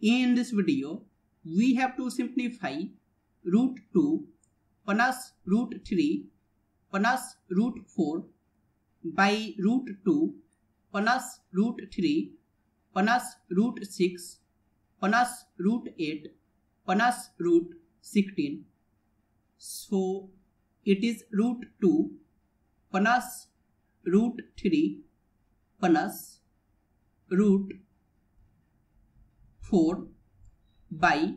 In this video, we have to simplify root 2 plus root 3 plus root 4 by root 2 plus root 3 plus root 6 plus root 8 plus root 16. So it is root 2 plus root 3 plus root 4 by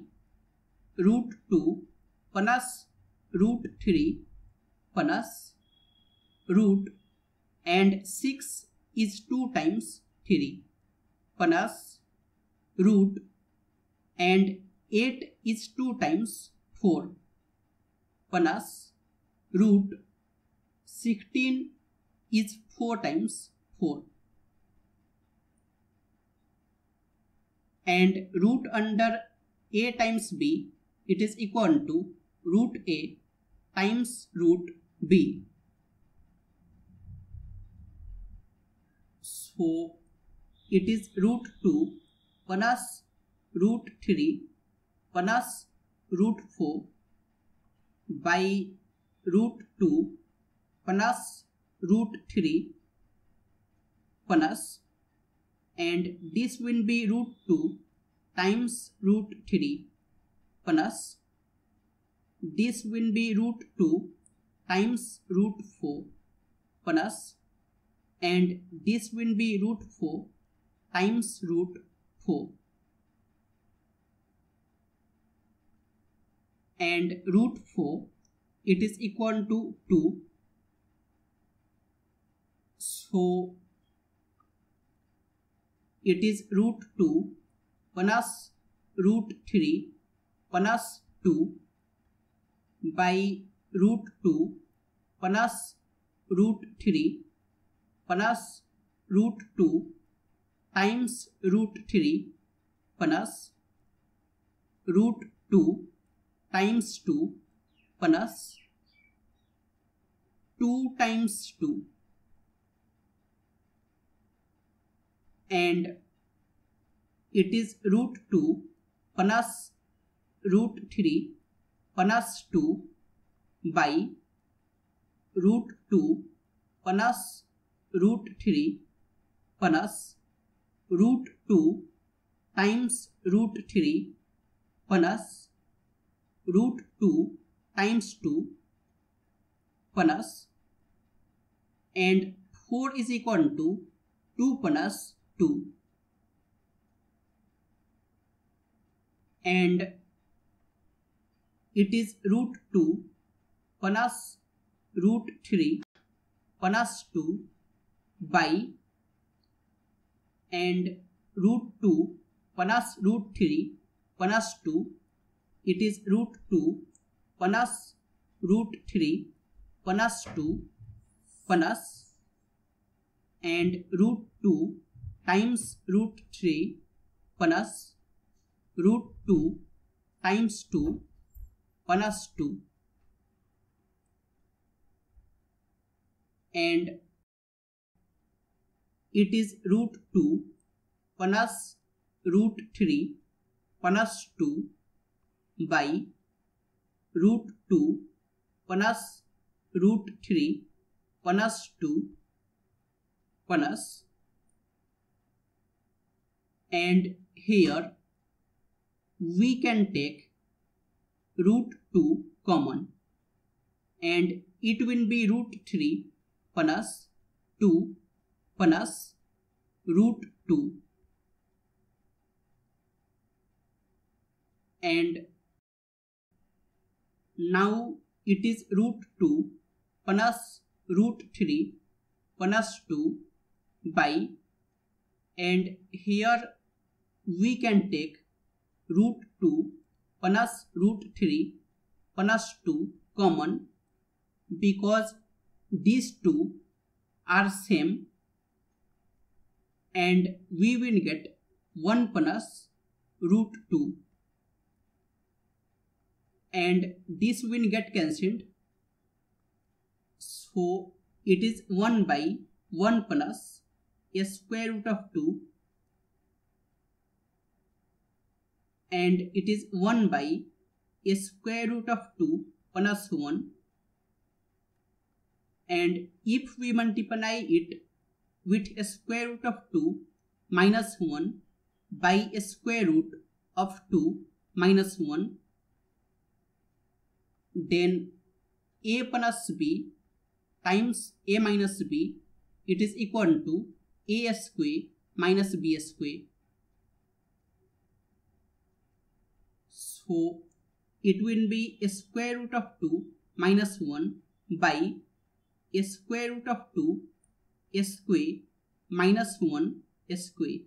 root 2 plus root 3 plus root and 6 is 2 times 3 plus root and 8 is 2 times 4 plus root 16 is 4 times 4 and root under a times b it is equal to root a times root b. So it is root 2 plus root 3 plus root 4 by root 2 plus root 3 plus and this will be root 2 times root 3 plus this will be root 2 times root 4 plus and this will be root 4 times root 4 and root 4 it is equal to 2 so it is root 2 plus root 3 plus 2 by root 2 plus root 3 plus root 2 times root 3 plus root 2 times 2 plus 2 times 2 and it is root 2 plus root 3 plus 2 by root 2 plus root 3 plus root 2 times root 3 plus root 2 times 2 plus and 4 is equal to 2 plus 2 and it is root 2 plus root 3 plus 2 by and root 2 plus root 3 plus 2 it is root 2 plus root 3 plus 2 plus and root 2 times root 3 plus root 2 times 2 plus 2 and it is root 2 plus root 3 plus 2 by root 2 plus root 3 plus 2 plus and here we can take root 2 common and it will be root 3 plus 2 plus root 2 and now it is root 2 plus root 3 plus 2 by and here we can take root 2 plus root 3 plus 2 common because these two are same and we will get 1 plus root 2 and this will get cancelled. So it is 1 by 1 plus a square root of 2 and it is 1 by a square root of 2 plus 1 and if we multiply it with a square root of 2 minus 1 by a square root of 2 minus 1 then a plus b times a minus b it is equal to a square minus b square so it will be a square root of 2 minus 1 by a square root of 2 a square minus 1 a square.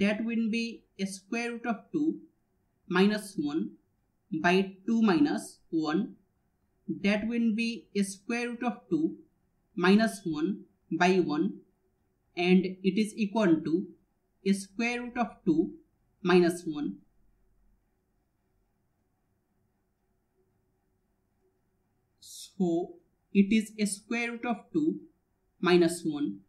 That will be a square root of 2 minus 1 by 2 minus 1. That will be a square root of 2 minus 1 by 1 and it is equal to a square root of 2 minus 1. So it is a square root of 2 minus 1